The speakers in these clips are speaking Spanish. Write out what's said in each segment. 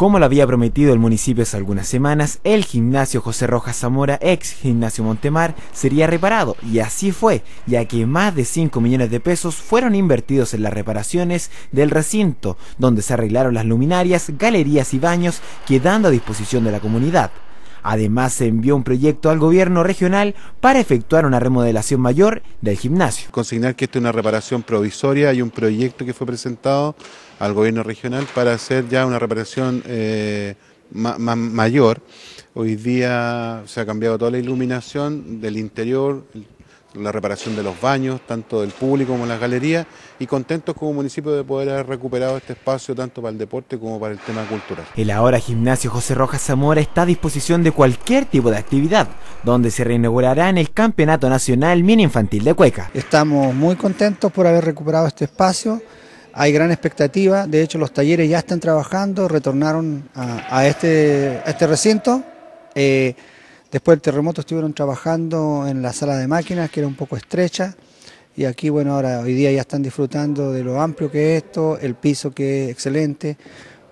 Como lo había prometido el municipio hace algunas semanas, el gimnasio José Rojas Zamora, ex gimnasio Montemar, sería reparado y así fue, ya que más de 5 millones de pesos fueron invertidos en las reparaciones del recinto, donde se arreglaron las luminarias, galerías y baños, quedando a disposición de la comunidad. Además, se envió un proyecto al gobierno regional para efectuar una remodelación mayor del gimnasio. Consignar que esto es una reparación provisoria, hay un proyecto que fue presentado al gobierno regional para hacer ya una reparación eh, mayor. Hoy día se ha cambiado toda la iluminación del interior, la reparación de los baños, tanto del público como las galerías, y contentos como municipio de poder haber recuperado este espacio tanto para el deporte como para el tema cultural. El ahora gimnasio José Rojas Zamora está a disposición de cualquier tipo de actividad, donde se reinaugurará en el Campeonato Nacional Mini Infantil de Cueca. Estamos muy contentos por haber recuperado este espacio. Hay gran expectativa, de hecho los talleres ya están trabajando, retornaron a, este, este recinto. Eh, Después del terremoto estuvieron trabajando en la sala de máquinas, que era un poco estrecha, y aquí, bueno, ahora hoy día ya están disfrutando de lo amplio que es esto, el piso que es excelente,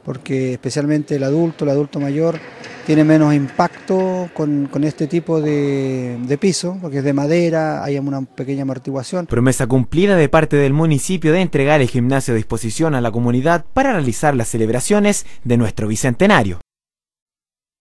porque especialmente el adulto, el adulto mayor, tiene menos impacto con, este tipo de, de, piso, porque es de madera, hay una pequeña amortiguación. Promesa cumplida de parte del municipio de entregar el gimnasio a disposición a la comunidad para realizar las celebraciones de nuestro bicentenario.